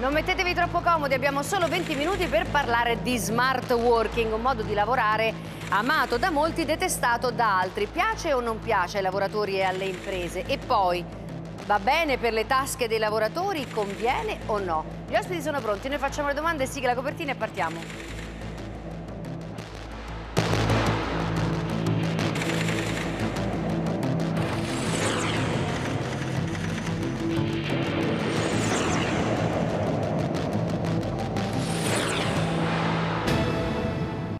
Non mettetevi troppo comodi, abbiamo solo 20 minuti per parlare di smart working, un modo di lavorare amato da molti, detestato da altri. Piace o non piace ai lavoratori e alle imprese? E poi, va bene per le tasche dei lavoratori? Conviene o no? Gli ospiti sono pronti, noi facciamo le domande, sigla la copertina e partiamo.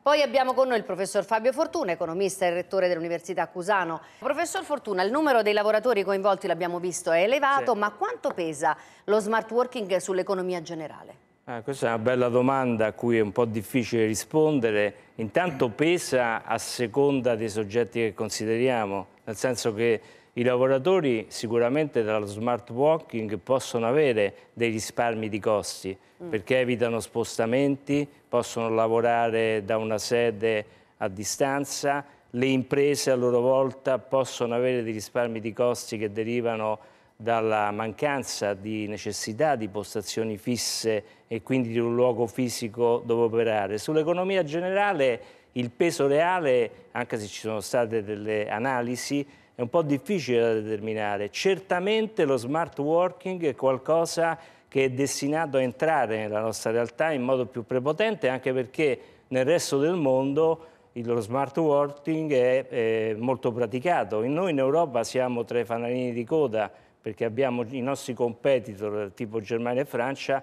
Poi abbiamo con noi il professor Fabio Fortuna, economista e rettore dell'Università Cusano. Professor Fortuna, il numero dei lavoratori coinvolti, l'abbiamo visto, è elevato, sì. ma quanto pesa lo smart working sull'economia generale? Ah, questa è una bella domanda a cui è un po' difficile rispondere. Intanto pesa a seconda dei soggetti che consideriamo, nel senso che i lavoratori sicuramente dallo smart working possono avere dei risparmi di costi mm. perché evitano spostamenti, possono lavorare da una sede a distanza, le imprese a loro volta possono avere dei risparmi di costi che derivano dalla mancanza di necessità di postazioni fisse e quindi di un luogo fisico dove operare. Sull'economia generale il peso reale, anche se ci sono state delle analisi, è un po' difficile da determinare. Certamente lo smart working è qualcosa che è destinato a entrare nella nostra realtà in modo più prepotente, anche perché nel resto del mondo lo smart working è, è molto praticato. Noi in Europa siamo tra i fanalini di coda perché abbiamo i nostri competitor tipo Germania e Francia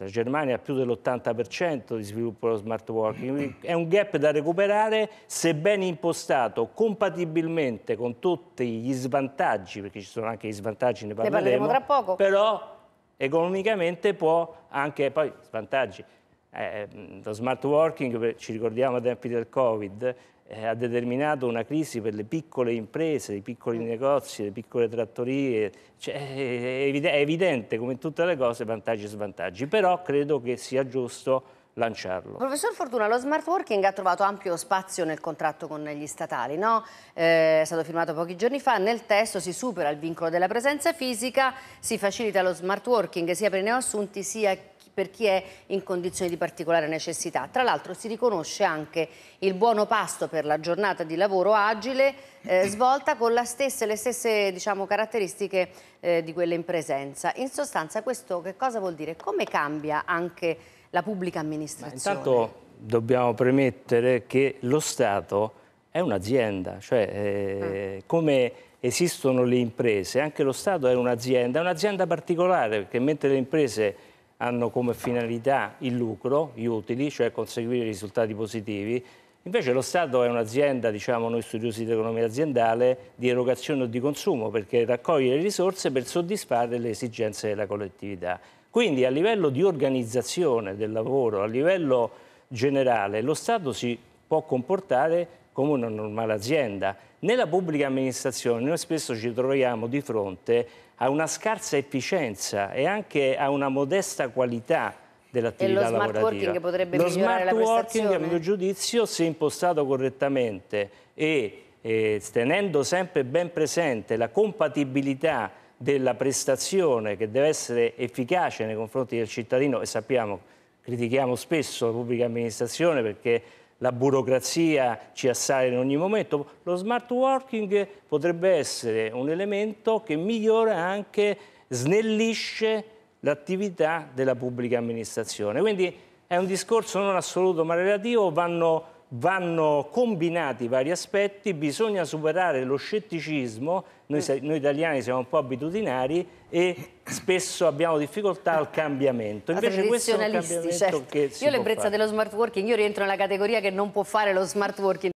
la Germania ha più dell'80% di sviluppo dello smart working, è un gap da recuperare se ben impostato, compatibilmente con tutti gli svantaggi, perché ci sono anche gli svantaggi, ne parleremo, ne parleremo tra poco. però economicamente può anche, poi svantaggi, eh, lo smart working, ci ricordiamo ai tempi del Covid, eh, ha determinato una crisi per le piccole imprese, i piccoli negozi, le piccole trattorie. Cioè, è, evidente, è evidente, come in tutte le cose, vantaggi e svantaggi, però credo che sia giusto lanciarlo. Professor Fortuna, lo smart working ha trovato ampio spazio nel contratto con gli statali, no? eh, è stato firmato pochi giorni fa, nel testo si supera il vincolo della presenza fisica, si facilita lo smart working sia per i neoassunti sia per chi è in condizioni di particolare necessità. Tra l'altro si riconosce anche il buono pasto per la giornata di lavoro agile eh, svolta con stesse, le stesse diciamo, caratteristiche eh, di quelle in presenza. In sostanza questo che cosa vuol dire? Come cambia anche la pubblica amministrazione? Ma intanto dobbiamo premettere che lo Stato è un'azienda, cioè eh, ah. come esistono le imprese, anche lo Stato è un'azienda, è un'azienda particolare perché mentre le imprese hanno come finalità il lucro, gli utili, cioè conseguire risultati positivi. Invece lo Stato è un'azienda, diciamo noi studiosi di economia aziendale, di erogazione o di consumo, perché raccoglie le risorse per soddisfare le esigenze della collettività. Quindi a livello di organizzazione del lavoro, a livello generale, lo Stato si può comportare come una normale azienda. Nella pubblica amministrazione noi spesso ci troviamo di fronte a una scarsa efficienza e anche a una modesta qualità dell'attività lavorativa. Lo smart working potrebbe lo migliorare la prestazione? Lo smart working, a mio giudizio, se impostato correttamente e eh, tenendo sempre ben presente la compatibilità della prestazione che deve essere efficace nei confronti del cittadino e sappiamo, critichiamo spesso la pubblica amministrazione perché la burocrazia ci assale in ogni momento. Lo smart working potrebbe essere un elemento che migliora anche, snellisce l'attività della pubblica amministrazione. Quindi è un discorso non assoluto ma relativo, vanno vanno combinati vari aspetti, bisogna superare lo scetticismo, noi, noi, italiani siamo un po' abitudinari e spesso abbiamo difficoltà al cambiamento. Invece questo è un cambiamento certo. che si Io l'ebbrezza dello smart working, io rientro nella categoria che non può fare lo smart working